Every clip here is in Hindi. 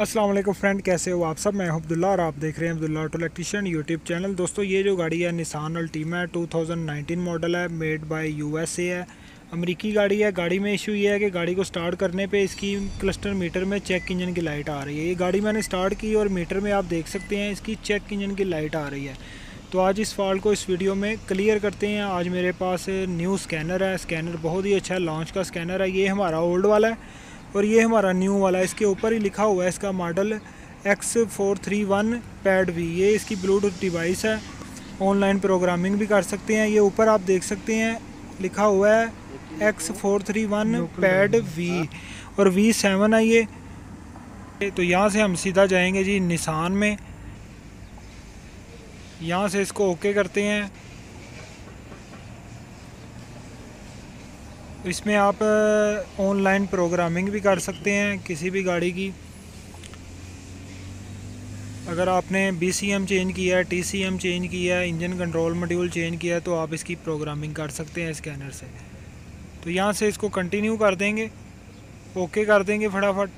अस्सलाम वालेकुम फ्रेंड, कैसे हो आप सब? मैं अब्दुल्ला और आप देख रहे हैं Abdullah auto electrician YouTube channel दोस्तों, ये जो गाड़ी है निसान अल्टीमा है 2019 मॉडल है मेड बाय यूएसए है। अमेरिकी गाड़ी है। गाड़ी में इशू ये है कि गाड़ी को स्टार्ट करने पे इसकी क्लस्टर मीटर में चेक इंजन की लाइट आ रही है। ये गाड़ी मैंने स्टार्ट की और मीटर में आप देख सकते हैं, इसकी चेक इंजन की लाइट आ रही है। तो आज इस फॉल्ट को इस वीडियो में क्लियर करते हैं। आज मेरे पास न्यू स्कैनर है। स्कैनर बहुत ही अच्छा है। लॉन्च का स्कैनर है। ये हमारा ओल्ड वाला है। और ये हमारा न्यू वाला है इसके ऊपर ही लिखा हुआ है इसका model X four three one pad V ये इसकी ब्लूटूथ डिवाइस है। ऑनलाइन प्रोग्रामिंग भी कर सकते हैं। ये ऊपर आप देख सकते हैं लिखा हुआ है X four three one pad V और वी सेवन है ये। तो यहाँ से हम सीधा जाएँगे जी निशान में। यहाँ से इसको ओके करते हैं। इसमें आप ऑनलाइन प्रोग्रामिंग भी कर सकते हैं किसी भी गाड़ी की। अगर आपने बी सी एम चेंज किया है टी सी एम चेंज किया है इंजन कंट्रोल मॉड्यूल चेंज किया है तो आप इसकी प्रोग्रामिंग कर सकते हैं स्कैनर से। तो यहाँ से इसको कंटिन्यू कर देंगे। ओके कर देंगे फटाफट।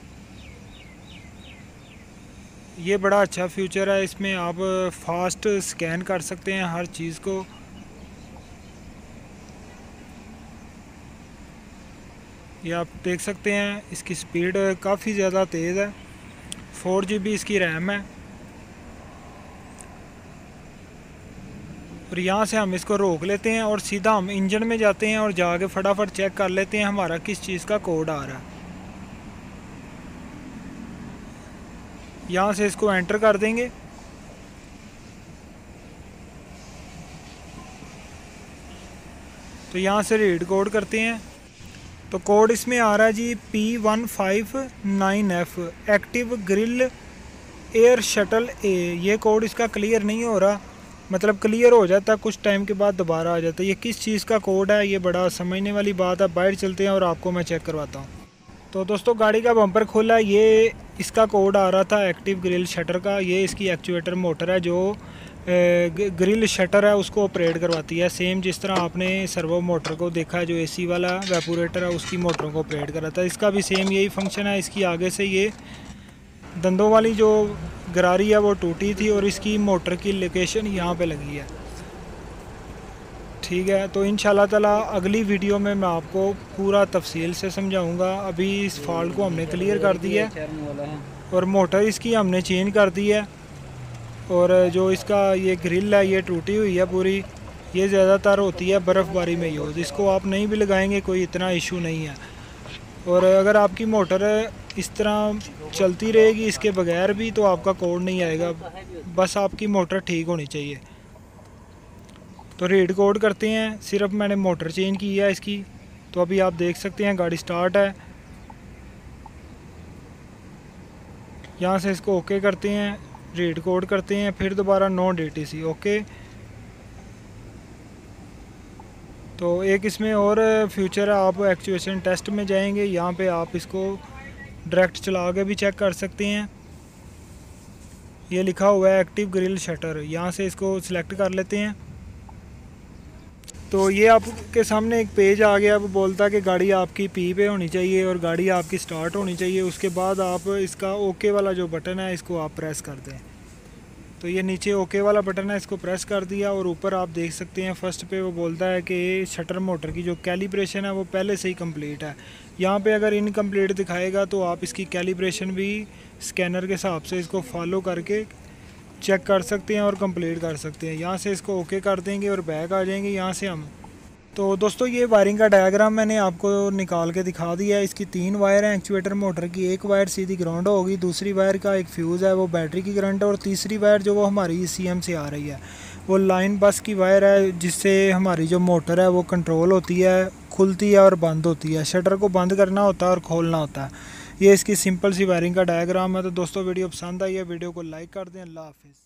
ये बड़ा अच्छा फ्यूचर है। इसमें आप फास्ट स्कैन कर सकते हैं हर चीज़ को। ये आप देख सकते हैं, इसकी स्पीड काफ़ी ज़्यादा तेज़ है। फोर जी बी इसकी रैम है। और यहाँ से हम इसको रोक लेते हैं और सीधा हम इंजन में जाते हैं और जाके फटाफट चेक कर लेते हैं हमारा किस चीज़ का कोड आ रहा है। यहाँ से इसको एंटर कर देंगे। तो यहाँ से रीड कोड करते हैं। तो कोड इसमें आ रहा है G P one five nine F active grille air shuttle A ये कोड इसका क्लियर नहीं हो रहा। मतलब क्लियर हो जाता, कुछ टाइम के बाद दोबारा आ जाता। है ये किस चीज़ का कोड है, ये बड़ा समझने वाली बात है। बाहर चलते हैं और आपको मैं चेक करवाता हूँ। तो दोस्तों, गाड़ी का बम्पर खोला। ये इसका कोड आ रहा था एक्टिव ग्रिल शटर का। ये इसकी एक्चुएटर मोटर है जो ग्रिल शटर है, उसको ऑपरेट करवाती है। सेम जिस तरह आपने सर्वो मोटर को देखा, जो एसी वाला वेपोरेटर है, उसकी मोटरों को ऑपरेट कराता है इसका भी सेम यही फ़ंक्शन है। इसकी आगे से ये दंदों वाली जो गरारी है, वो टूटी थी और इसकी मोटर की लोकेशन यहाँ पे लगी है। ठीक है तो इन ताला अगली वीडियो में मैं आपको पूरा तफसील से समझाऊँगा। अभी इस फॉल्ट को हमने क्लियर कर दिया है और मोटर इसकी हमने चेंज कर दी है। और जो इसका ये ग्रिल है, ये टूटी हुई है पूरी, ये ज़्यादातर होती है बर्फ़बारी में यूज़ इसको आप नहीं भी लगाएँगे, कोई इतना इशू नहीं है। और अगर आपकी मोटर इस तरह चलती रहेगी, इसके बगैर भी तो आपका कोड नहीं आएगा। बस आपकी मोटर ठीक होनी चाहिए। तो रीड कोड करते हैं। सिर्फ़ मैंने मोटर चेंज की है इसकी। तो अभी आप देख सकते हैं, गाड़ी स्टार्ट है। यहाँ से इसको ओके करते हैं। रीड कोड करते हैं, फिर दोबारा नो डी ओके तो एक इसमें और फ्यूचर है, आप एक्चुएशन टेस्ट में जाएँगे, यहाँ पे आप इसको डायरेक्ट चला के भी चेक कर सकते हैं। ये लिखा हुआ है एक्टिव ग्रिल शटर यहाँ से इसको सिलेक्ट कर लेते हैं। तो ये आपके सामने एक पेज आ गया, वो बोलता कि गाड़ी आपकी पी पे होनी चाहिए और गाड़ी आपकी स्टार्ट होनी चाहिए, उसके बाद आप इसका ओके वाला जो बटन है, इसको आप प्रेस कर दें। तो ये नीचे ओके वाला बटन है, इसको प्रेस कर दिया और ऊपर आप देख सकते हैं फ़र्स्ट पे वो बोलता है कि शटर मोटर की जो कैलिब्रेशन है, वो पहले से ही कंप्लीट है। यहाँ पे अगर इनकम्प्लीट दिखाएगा तो आप इसकी कैलिब्रेशन भी स्कैनर के हिसाब से इसको फॉलो करके चेक कर सकते हैं और कंप्लीट कर सकते हैं। यहाँ से इसको ओके कर देंगे और बैक आ जाएँगे यहाँ से हम। तो दोस्तों, ये वायरिंग का डायग्राम मैंने आपको निकाल के दिखा दिया है। इसकी तीन वायर हैं एक्चुएटर मोटर की। एक वायर सीधी ग्राउंड होगी, दूसरी वायर का एक फ्यूज़ है, वो बैटरी की करंट है, और तीसरी वायर जो वो हमारी सी से आ रही है। वो लाइन बस की वायर है, जिससे हमारी जो मोटर है, वो कंट्रोल होती है, खुलती है और बंद होती है। शटर को बंद करना होता है और खोलना होता है। ये इसकी सिंपल सी वायरिंग का डायग्राम है तो दोस्तों वीडियो पसंद आई है, वीडियो को लाइक कर दें, अल्लाह हाफिज़।